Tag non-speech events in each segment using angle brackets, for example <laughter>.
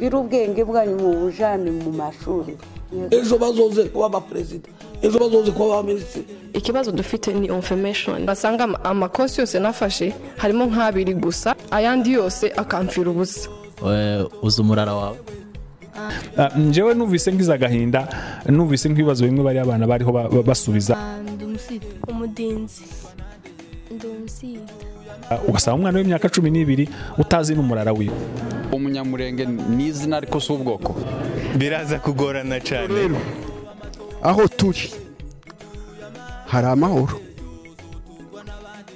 ngira ubwenge bwanyu mu bujane mu mashuri. Ejo bazoze kuba abaperezida ejo bazoze kuba abaminisitiri ikibazo dufite ni information. Basanga ama- amakosi yose nafashe harimo nk'abiri gusa ayandi yose akamfira ubusa. Uzi umurara wawe? Ah, njyewe numvise ngize agahinda numvise nk'ibibazo bimwe bari abana bariho ba- ba- basubiza. Umusita umudinzi. Ah, ugasanga umwana w'imyaka cumi n'ibiri utazi n'umurara wiwe. Umunyamurenge ni izina ariko si ubwoko biraza kugorana cyane aho turi hari amahoro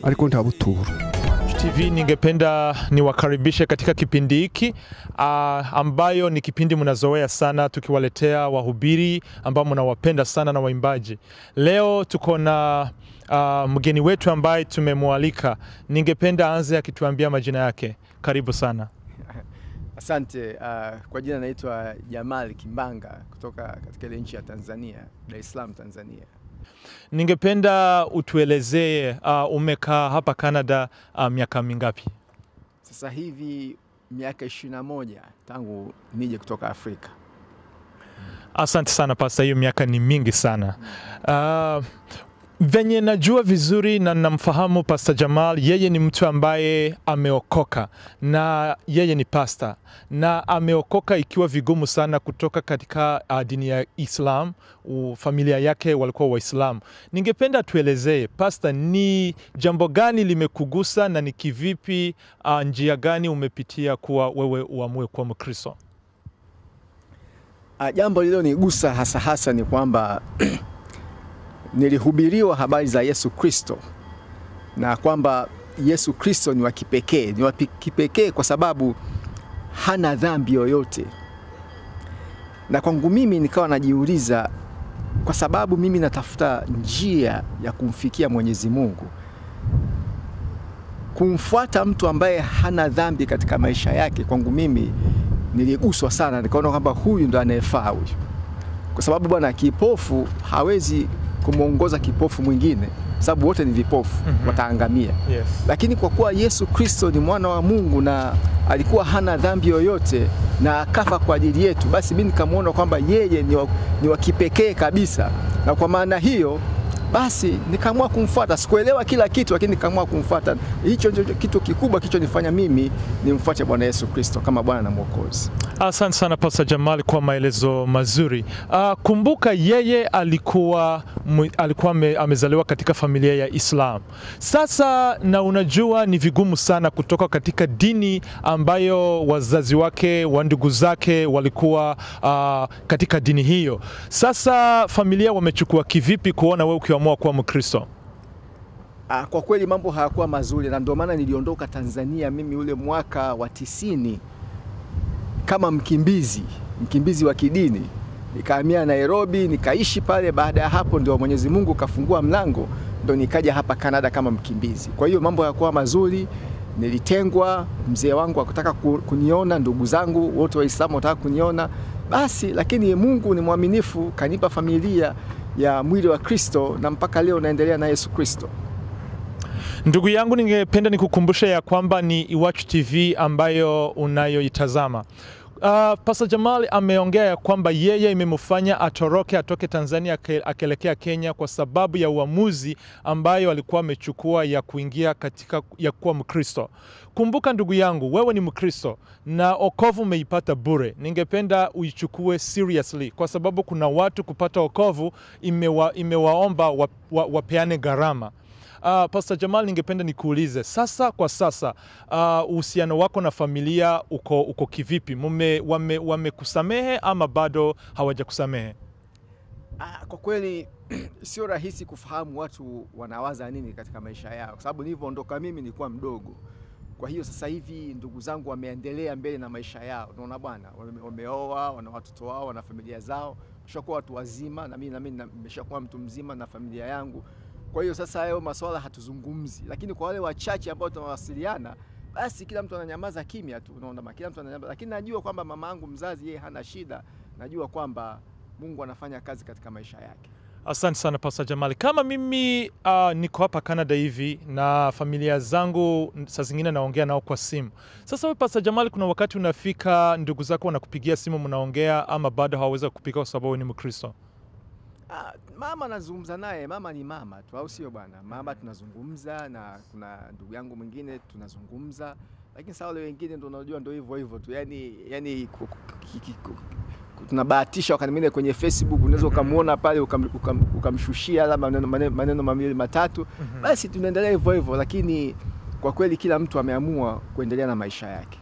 ariko nta buturo TV ningependa niwakaribishe katika kipindi hiki uh, ambayo ni kipindi mnazoea sana tukiwaletea wahubiri ambao mnawapenda sana na waimbaji. Leo tuko na uh, mgeni wetu ambaye tumemwalika. Ningependa anze akituambia majina yake. Karibu sana. Asante. Uh, kwa jina naitwa Jamal Kimbanga kutoka katika ile nchi ya Tanzania, Dar es Salaam, Tanzania. Ningependa utuelezee uh, umekaa hapa Canada uh, miaka mingapi? Sasa hivi miaka 21 tangu nije kutoka Afrika. Asante sana pasta, hiyo miaka ni mingi sana. Uh, venye najua vizuri na namfahamu Pasta Jamal, yeye ni mtu ambaye ameokoka na yeye ni pasta na ameokoka ikiwa vigumu sana kutoka katika uh, dini ya Islam. Familia yake walikuwa Waislamu. Ningependa tuelezee pasta, ni jambo gani limekugusa na ni kivipi, uh, njia gani umepitia kuwa wewe uamue kuwa Mkristo? Uh, jambo lililonigusa hasa hasa ni kwamba <clears throat> nilihubiriwa habari za Yesu Kristo na kwamba Yesu Kristo ni wa kipekee, ni wa kipekee kwa sababu hana dhambi yoyote. Na kwangu mimi nikawa najiuliza, kwa sababu mimi natafuta njia ya kumfikia Mwenyezi Mungu, kumfuata mtu ambaye hana dhambi katika maisha yake, kwangu mimi niliguswa sana, nikaona kwamba huyu ndo anayefaa huyu, kwa sababu bwana, kipofu hawezi kumwongoza kipofu mwingine, sababu wote ni vipofu, mm -hmm. wataangamia. Yes. Lakini kwa kuwa Yesu Kristo ni mwana wa Mungu na alikuwa hana dhambi yoyote na akafa kwa ajili yetu, basi mimi nikamwona kwamba yeye ni wa, ni wa kipekee kabisa, na kwa maana hiyo basi nikaamua kumfuata. Sikuelewa kila kitu, lakini nikaamua kumfuata. Hicho ndio kitu kikubwa kilichonifanya mimi nimfuate Bwana Yesu Kristo kama Bwana na Mwokozi. Asante sana Pastor Jamal kwa maelezo mazuri. Uh, kumbuka yeye alikuwa alikuwa me, amezaliwa katika familia ya Islam. Sasa na unajua ni vigumu sana kutoka katika dini ambayo wazazi wake wa ndugu zake walikuwa uh, katika dini hiyo. Sasa familia wamechukua kivipi kuona wewe ukiamua kuwa Mkristo? Ah, kwa kweli mambo hayakuwa mazuri, na ndio maana niliondoka Tanzania mimi ule mwaka wa tisini kama mkimbizi, mkimbizi wa kidini. Nikahamia Nairobi, nikaishi pale. Baada ya hapo ndio Mwenyezi Mungu kafungua mlango, ndio nikaja hapa Kanada kama mkimbizi. Kwa hiyo mambo hayakuwa mazuri, nilitengwa. Mzee wangu hakutaka kuniona, ndugu zangu wote Waislamu wataka kuniona, basi lakini Mungu ni mwaminifu, kanipa familia ya mwili wa Kristo na mpaka leo unaendelea na Yesu Kristo. Ndugu yangu, ningependa nikukumbushe ya kwamba ni Iwachu TV ambayo unayoitazama. Uh, Pastor Jamal ameongea kwamba yeye imemfanya atoroke atoke Tanzania akielekea Kenya kwa sababu ya uamuzi ambayo alikuwa amechukua ya kuingia katika ya kuwa Mkristo. Kumbuka ndugu yangu, wewe ni Mkristo na okovu umeipata bure. Ningependa uichukue seriously kwa sababu kuna watu kupata okovu imewa, imewaomba wa, wa, wapeane gharama. Uh, Pastor Jamal, ningependa nikuulize sasa, kwa sasa uh, uhusiano wako na familia uko, uko kivipi? Mume wame, wamekusamehe ama bado hawajakusamehe? Ah, kwa kweli <clears throat> sio rahisi kufahamu watu wanawaza nini katika maisha yao, kwa sababu nilivyoondoka mimi nilikuwa mdogo. Kwa hiyo sasa hivi ndugu zangu wameendelea mbele na maisha yao, unaona bwana, wameoa, wana watoto wao, wana familia zao, tushakuwa watu wazima, na mimi na mimi nimeshakuwa mtu mzima na familia yangu. Kwa hiyo sasa hayo masuala hatuzungumzi, lakini kwa wale wachache ambao tunawasiliana, basi kila mtu ananyamaza kimya tu, unaona, kila mtu ananyamaza, lakini najua kwamba mama yangu mzazi yeye hana shida, najua kwamba Mungu anafanya kazi katika maisha yake. Asante sana Pastor Jamali. Kama mimi uh, niko hapa Canada hivi na familia zangu saa zingine naongea nao kwa simu. Sasa wewe Pastor Jamali, kuna wakati unafika ndugu zako wanakupigia simu mnaongea, ama bado hawaweza kupika kwa sababu ni Mkristo? Ah, mama nazungumza naye, mama ni mama tu, au sio bwana? Mama tunazungumza na kuna ndugu yangu mwingine tunazungumza, lakini saa wale wengine ndo unajua ndo hivyo hivyo tu, yani, yani tunabahatisha wakati mwingine kwenye Facebook unaweza ukamwona pale ukamshushia ukam- ukam- labda maneno, maneno, maneno mawili matatu, basi tunaendelea hivyo hivyo, lakini kwa kweli kila mtu ameamua kuendelea na maisha yake.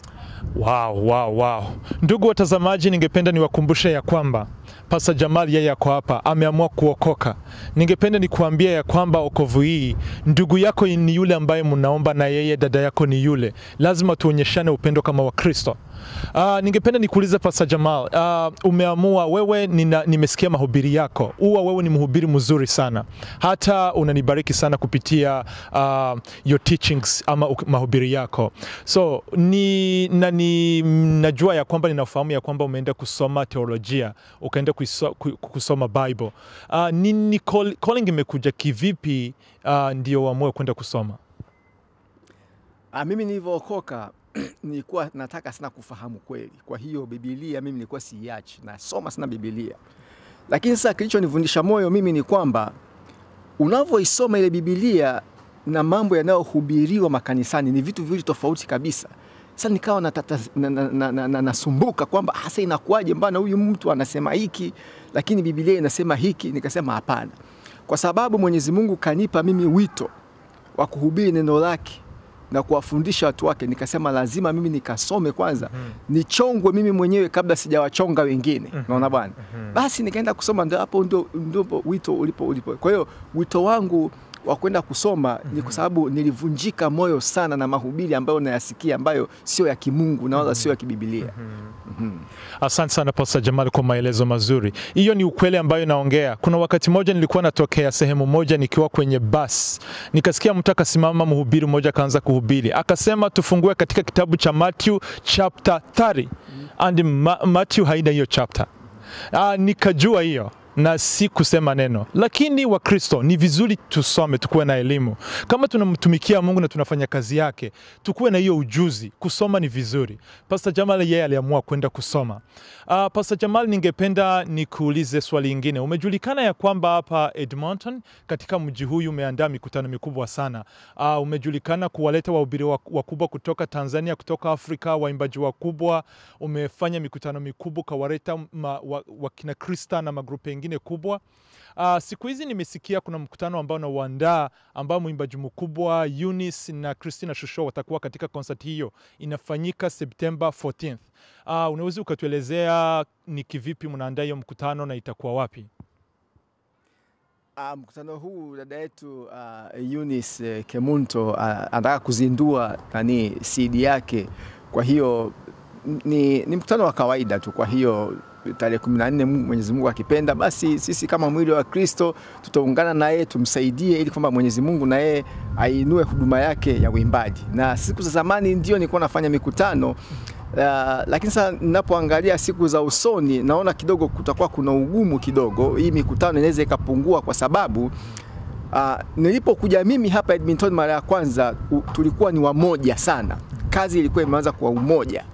Wow, wow, wow. Ndugu watazamaji, ningependa niwakumbushe ya kwamba Pastor Jamal yeye yako hapa ameamua kuokoka. Ningependa nikuambia ya kwamba okovu hii, ndugu yako ni yule ambaye mnaomba na yeye, dada yako ni yule. Lazima tuonyeshane upendo kama Wakristo. Uh, ningependa nikuulize Pastor Jamal, uh, umeamua wewe, nina, nimesikia mahubiri yako, huwa wewe ni mhubiri mzuri sana, hata unanibariki sana kupitia uh, your teachings ama mahubiri yako. So ni, na, ni najua ya kwamba ninafahamu ya kwamba umeenda kusoma teolojia, ukaenda kusoma Bible. Uh, nini call, calling imekuja kivipi uh, ndio uamue kwenda kusoma? Ah, mimi nilivyookoka <clears throat> nilikuwa nataka sana kufahamu kweli. Kwa hiyo Biblia mimi nilikuwa siiachi, nasoma sana Biblia. Lakini sasa kilichonivundisha moyo mimi ni kwamba unavyoisoma ile Biblia na mambo yanayohubiriwa makanisani ni vitu viwili tofauti kabisa. Sasa nikawa na, na, na, na, na, nasumbuka kwamba hasa inakuwaje, mbana huyu mtu anasema hiki lakini Biblia inasema hiki. Nikasema hapana, kwa sababu Mwenyezi Mungu kanipa mimi wito wa kuhubiri neno lake na kuwafundisha watu wake, nikasema lazima mimi nikasome kwanza, mm -hmm. nichongwe mimi mwenyewe kabla sijawachonga wengine. mm -hmm. Naona bwana, mm -hmm. basi nikaenda kusoma, ndio hapo ndio wito ulipo ulipo. Kwa hiyo wito wangu wa kwenda kusoma mm -hmm. ni kwa sababu nilivunjika moyo sana na mahubiri ambayo nayasikia ambayo sio ya kimungu na wala sio ya kibibilia. -hmm. Asante sana Pastor Jamal kwa maelezo mazuri. Hiyo ni ukweli ambayo naongea. Kuna wakati mmoja nilikuwa natokea sehemu moja nikiwa kwenye bus, nikasikia mtu akasimama, mhubiri mmoja akaanza kuhubiri, akasema tufungue katika kitabu cha Matthew chapter 30 and Ma Matthew haina hiyo chapter. Ah, nikajua hiyo na si kusema neno, lakini Wakristo ni vizuri tusome, tukuwe na elimu. Kama tunamtumikia Mungu na tunafanya kazi yake, tukuwe na hiyo ujuzi. Kusoma ni vizuri. Pastor Jamal yeye aliamua kwenda kusoma. Uh, Pastor Jamal, ningependa nikuulize swali lingine. Umejulikana ya kwamba hapa Edmonton, katika mji huyu umeandaa mikutano mikubwa sana. Uh, umejulikana kuwaleta wahubiri wakubwa kutoka Tanzania, kutoka Afrika, waimbaji wakubwa. Umefanya mikutano mikubwa kawaleta wakina Krista na magrupu mengine kubwa. Uh, siku hizi nimesikia kuna mkutano ambao nauandaa ambao mwimbaji mkubwa Eunice na Christina Shusho watakuwa katika concert hiyo, inafanyika September 14th. Uh, unaweza ukatuelezea ni kivipi mnaandaa hiyo mkutano na itakuwa wapi? Uh, mkutano huu dada yetu uh, Eunice uh, Kemunto uh, anataka kuzindua nani CD yake. Kwa hiyo ni, ni mkutano wa kawaida tu. Kwa hiyo tarehe kumi na nne Mwenyezi Mungu akipenda, basi sisi kama mwili wa Kristo tutaungana na yeye tumsaidie, ili kwamba Mwenyezi Mungu na yeye ainue huduma yake ya uimbaji. Na siku za zamani ndio nilikuwa nafanya mikutano uh, lakini sasa ninapoangalia siku za usoni naona kidogo kutakuwa kuna ugumu kidogo, hii mikutano inaweza ikapungua kwa sababu Uh, nilipokuja mimi hapa Edmonton mara ya kwanza u, tulikuwa ni wamoja sana, kazi ilikuwa imeanza kwa umoja,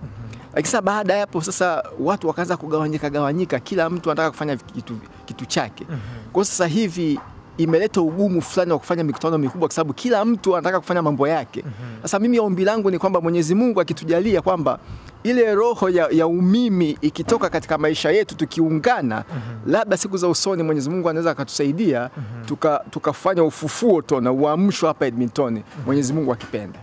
lakini sasa baada ya hapo sasa watu wakaanza kugawanyika gawanyika, kila mtu anataka kufanya kitu, kitu chake. Kwa sasa hivi imeleta ugumu fulani wa kufanya mikutano mikubwa, kwa sababu kila mtu anataka kufanya mambo yake. Sasa mimi ombi langu ni kwamba Mwenyezi Mungu akitujalia kwamba ile roho ya, ya umimi ikitoka katika maisha yetu tukiungana, labda siku za usoni Mwenyezi Mungu anaweza akatusaidia tuka, tukafanya ufufuo tona uamsho hapa Edmonton, Mwenyezi Mungu akipenda.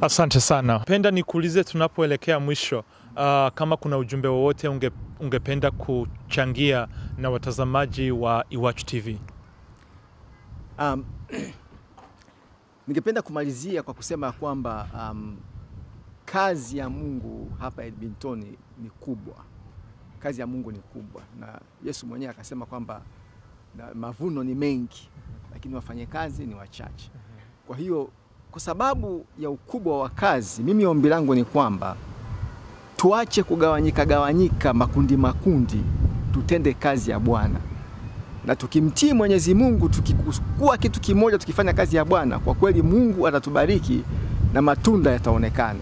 Asante sana. Penda nikuulize tunapoelekea mwisho, uh, kama kuna ujumbe wowote unge, ungependa kuchangia na watazamaji wa Iwachu TV. Um, <clears throat> ningependa kumalizia kwa kusema kwamba um, kazi ya Mungu hapa Edmonton ni kubwa. Kazi ya Mungu ni kubwa, na Yesu mwenyewe akasema kwamba mavuno ni mengi, lakini wafanye kazi ni wachache. Kwa hiyo kwa sababu ya ukubwa wa kazi, mimi ombi langu ni kwamba tuache kugawanyika gawanyika makundi makundi, tutende kazi ya Bwana. na tukimtii Mwenyezi Mungu, tukikuwa kitu kimoja, tukifanya kazi ya Bwana, kwa kweli Mungu atatubariki na matunda yataonekana.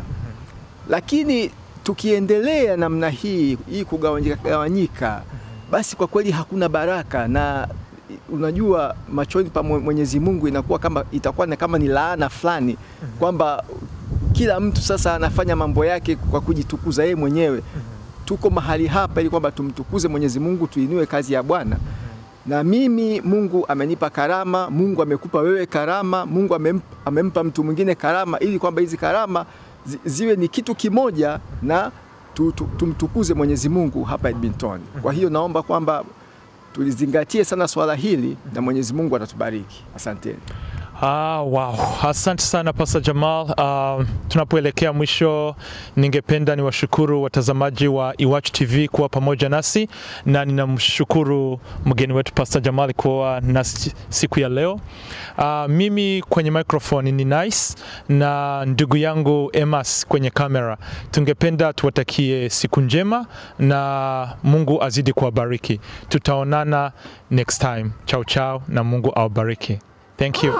Lakini tukiendelea namna hii hii kugawanyika gawanyika, basi kwa kweli hakuna baraka, na unajua machoni pa Mwenyezi Mungu inakuwa kama itakuwa ni kama ni laana fulani kwamba kila mtu sasa anafanya mambo yake kwa kujitukuza yeye mwenyewe. Tuko mahali hapa ili kwamba tumtukuze Mwenyezi Mungu, tuinue kazi ya Bwana. Na mimi Mungu amenipa karama, Mungu amekupa wewe karama, Mungu amempa, amempa mtu mwingine karama, ili kwamba hizi karama zi, ziwe ni kitu kimoja na tu, tu, tumtukuze Mwenyezi Mungu hapa Edmonton. Kwa hiyo naomba kwamba tulizingatie sana swala hili na Mwenyezi Mungu atatubariki. Asanteni. Ah, wow. Asante sana Pasa Jamal. Uh, tunapoelekea mwisho, ningependa niwashukuru watazamaji wa Iwatch TV kuwa pamoja nasi na ninamshukuru mgeni wetu Pasa Jamal kuwa nasi siku ya leo. Uh, mimi kwenye microphone ni Nice na ndugu yangu Emas kwenye kamera. Tungependa tuwatakie siku njema na Mungu azidi kuwabariki. Tutaonana next time. Chao chao na Mungu awabariki. Thank you.